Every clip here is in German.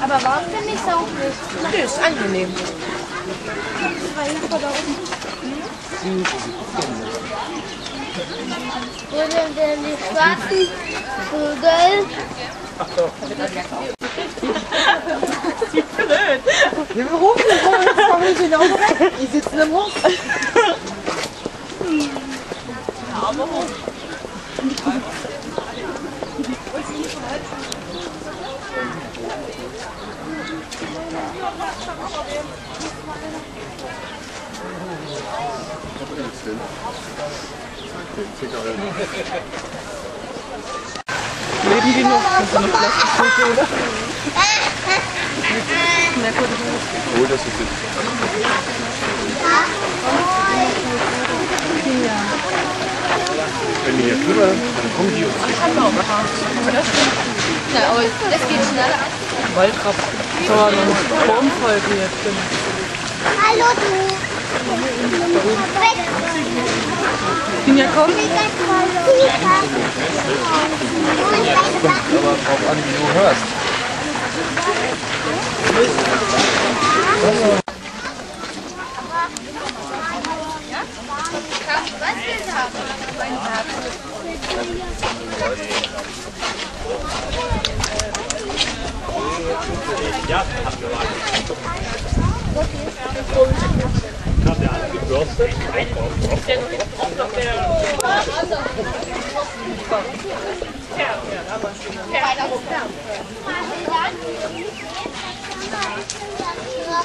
Aber warm finde ich es auch nicht. Nö, ist angenehm. Wo sind denn die schwarzen Vögel? Ja, warum? Jetzt kommen sie genau weg. Die sitzen im Hof. Leben die noch? Das sind noch Plastiktüte, oder? Oh, das ist jetzt. Wenn die hier drüber, dann kommen die uns Na, aber das geht schneller. War noch eine Baumfolge jetzt drin. Hallo du. Weg. Finja, komm. aber drauf an, wie du hörst. Ja, Haben wir alle gebürstet? Ja, aber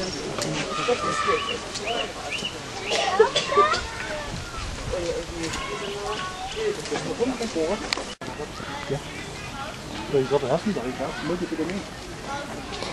Ja. Dat is wat de hersendag, ja. Moet je er niet.